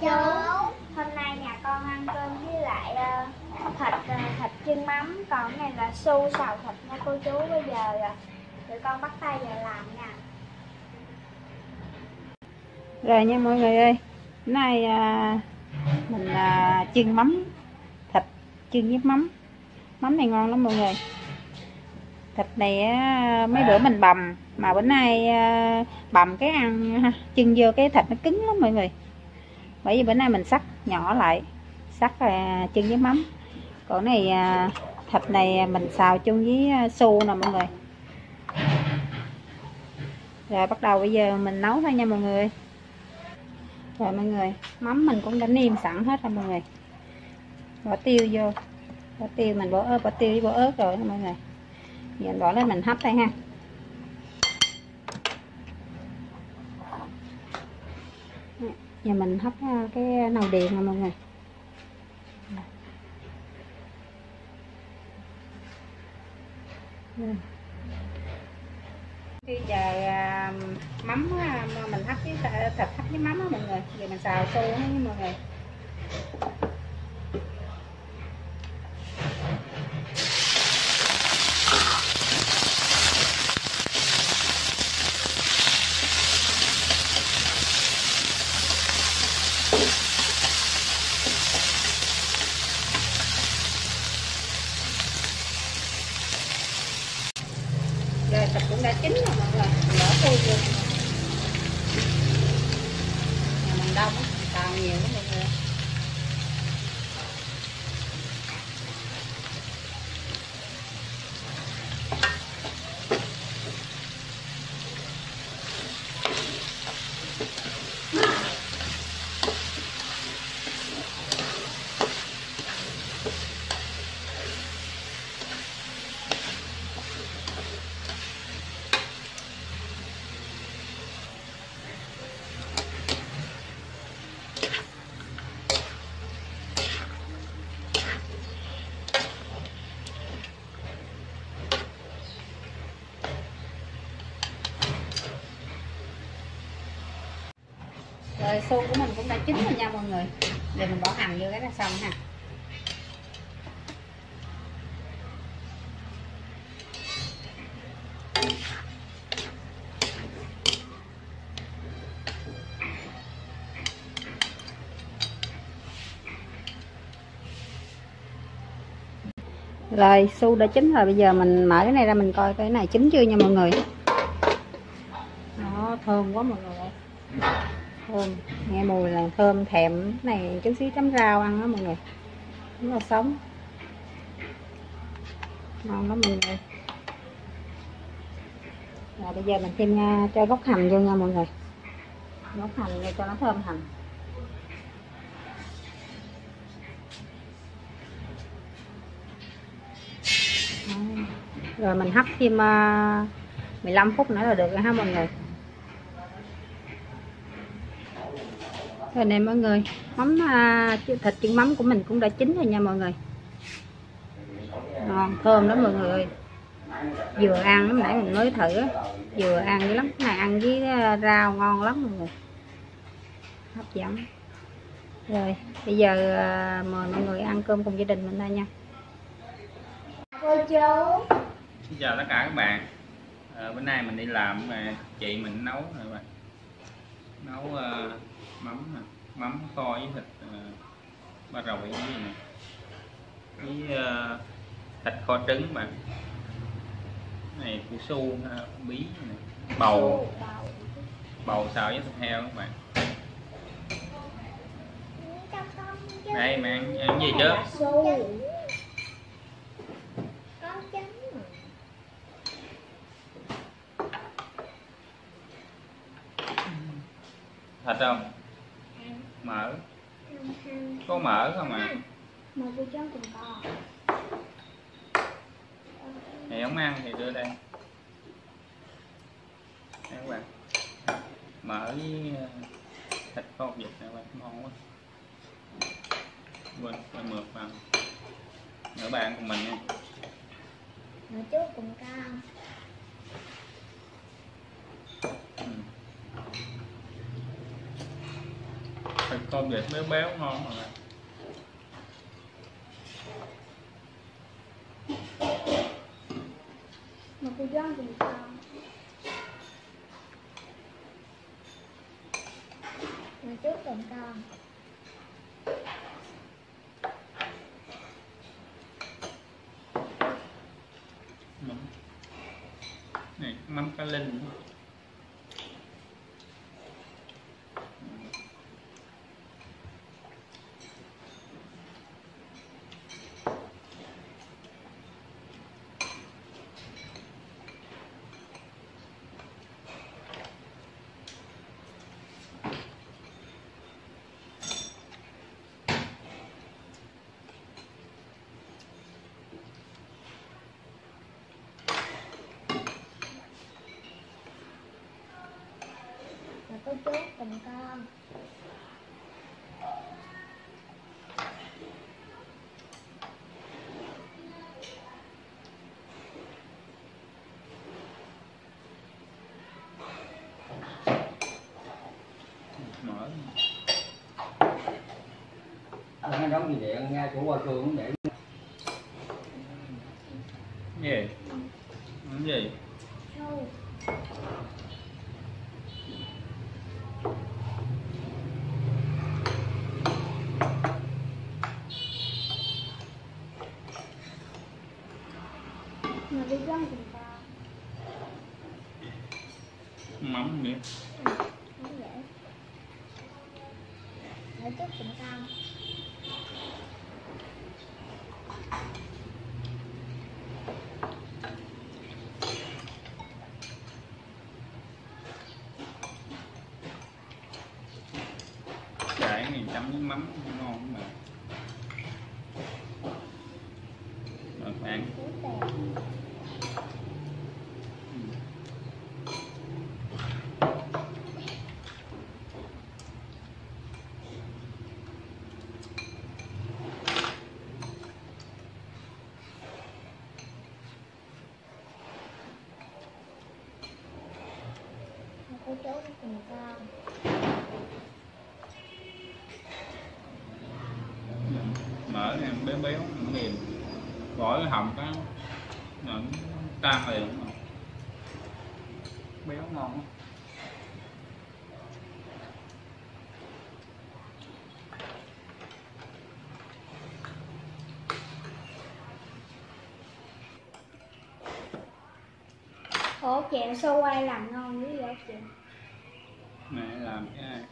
chú Hôm nay nhà con ăn cơm với lại ờ, thịt ờ, thịt chiên mắm. Còn cái này là su xào thịt nha cô chú. Bây giờ ờ, tụi con bắt tay vào làm nha. Rồi nha mọi người ơi. Nay à, mình à, chiên mắm Thịt chiên với mắm. Mắm này ngon lắm mọi người. Thịt này á, mấy bữa mình bầm Mà bữa nay à, bầm cái ăn ha, Chưng vô cái thịt nó cứng lắm mọi người. Bởi vì bữa nay mình sắc nhỏ lại Sắc à, chân với mắm. Còn này à, thịt này mình xào chung với à, su nè mọi người. Rồi bắt đầu bây giờ mình nấu thôi nha mọi người. Rồi mọi người mắm mình cũng đã niêm sẵn hết rồi mọi người. Bỏ tiêu vô. Bỏ tiêu mình bỏ ớt bỏ tiêu với bỏ ớt rồi mọi người. Giờ bỏ lên mình hấp đây ha. Và mình hấp cái nồi điện nè mọi người. Ừ. Khi giờ à, mắm mình hấp với thịt hấp với mắm á mọi người. Giờ mình xào xô nha mọi người rồi thịt cũng đã chín rồi mọi người mình bỏ su vô nhà mình đông á, mình xào nhiều lắm mọi người rồi xô của mình cũng đã chín rồi nha mọi người. Để mình bỏ hành vô cái là xong ha. Rồi su đã chín rồi, bây giờ mình mở cái này ra mình coi cái này chín chưa nha mọi người. Nó thơm quá mọi người thơm. Nghe mùi là thơm thèm cái này chút xíu chấm rau ăn đó mọi người. Rất là sống. Ngon lắm mọi người. Rồi bây giờ mình thêm nha, cho gốc hành vô nha mọi người. Gốc hành vô cho nó thơm hành rồi mình hấp thêm à, 15 phút nữa là được rồi ha mọi người. Rồi nè mọi người mắm à, thịt chiên mắm của mình cũng đã chín rồi nha mọi người. Ngon thơm lắm mọi người ơi. Vừa ăn lúc nãy mình mới thử á, vừa ăn dữ lắm. Cái này ăn với à, rau ngon lắm mọi người. Hấp dẫn. Rồi bây giờ à, mời mọi người ăn cơm cùng gia đình mình đây nha. Cô chú. Xin chào tất cả các bạn. À, Bữa nay mình đi làm mà chị mình nấu các bạn. Nấu ờ, mắm nè Mắm kho với thịt uh, ba rầu với gì nè? Với ờ, thịt kho trứng bạn. Này củ su uh, bí nè. Bầu. Bầu. Xào với thịt heo các bạn. Đây mà ăn, ăn gì chứ thịt không mỡ có mỡ không à? Cùng con thì không ăn thì đưa đây. Đây các bạn. Mỡ với ờ, thịt kho vịt này các bạn ngon quá. Quên quên mượt vào. Nữa bạn cùng mình nha. Mà chú cùng con con vịt béo béo ngon mà. Một cô ăn cùng con người trước con mắm này mắm cá linh cô chú cùng con Ăn đóng gì điện nghe của qua trường cũng vậy. Gì? Cái gì? Thôi, mà đi con cùng con mắm nữa không dễ để trước cũng cao chảy này chấm với mắm ngon mà rồi ăn chú tèo Mà cô chú đi cùng con béo béo mềm. Bỏ cái hầm cái nó tan liền. Béo ngon Ủa chèo xô quay làm ngon dữ vậy chị? Mẹ làm cái này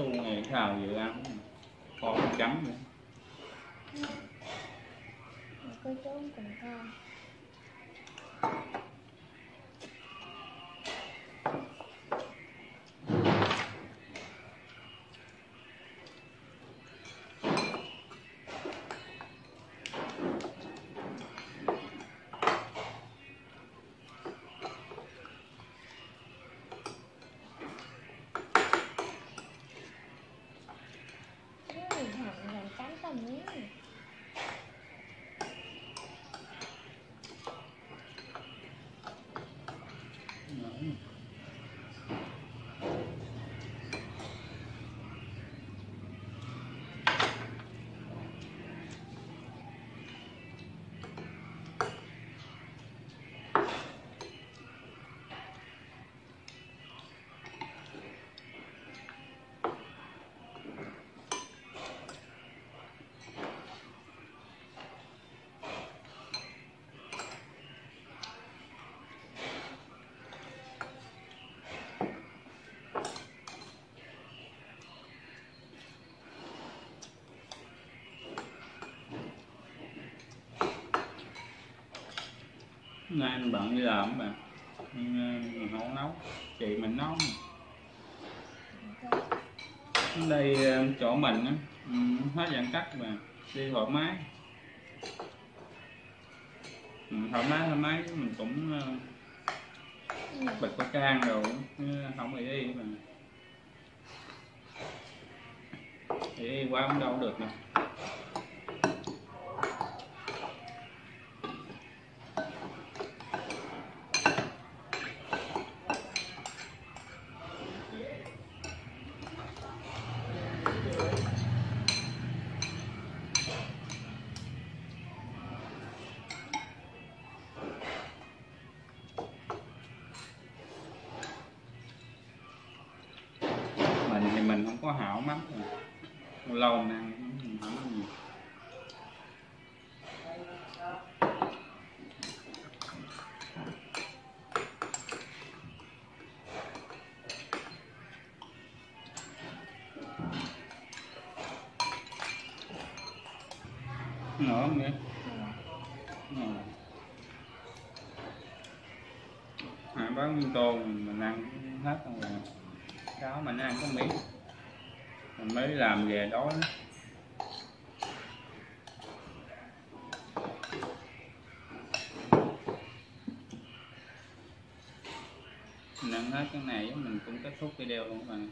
tu này thảo dự ăn có trắng nữa. Cô chú cùng con nay anh bận đi làm mà ờ, mình không nấu. Chị mình nấu Ở đây ờ, chỗ mình á hết giãn cách mà đi ừ, thoải mái. Thoải mái thoải mái mình cũng bật khẩu trang rồi không bị đi mà thì qua cũng đâu được mà có hảo mắm lâu mình ăn không có nhiều nữa không vậy? Ờ. à, bán nguyên tô mình, mình ăn hết rồi. Cháo mình ăn có miếng mình mới làm về đói lắm. mình hết cái này mình cũng kết thúc video luôn các bạn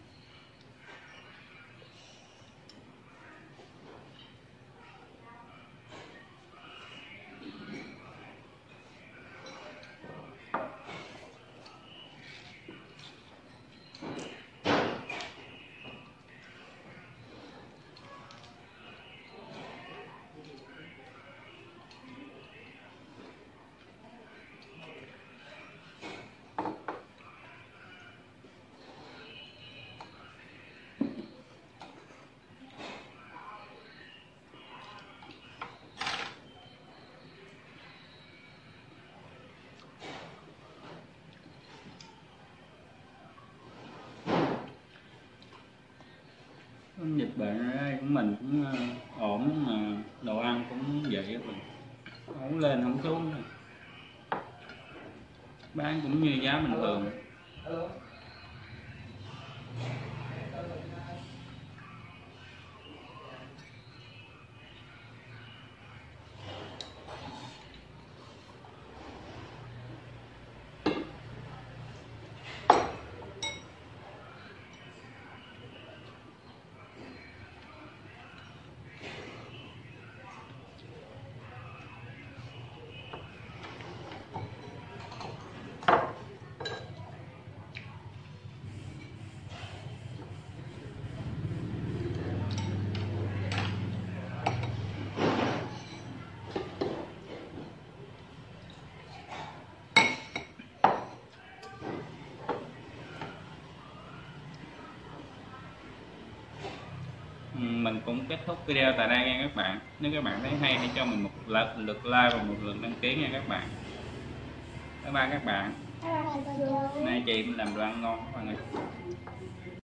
dịch bệnh của mình cũng ờ, ổn mà đồ ăn cũng vậy á mình không lên không xuống bán cũng như giá bình thường. Mình cũng kết thúc video tại đây nha các bạn. Nếu các bạn thấy hay hãy cho mình một lượt lượt like và một lượt đăng ký nha các bạn. Bye bye các bạn. Nay chị mình làm đồ ăn ngon các bạn ơi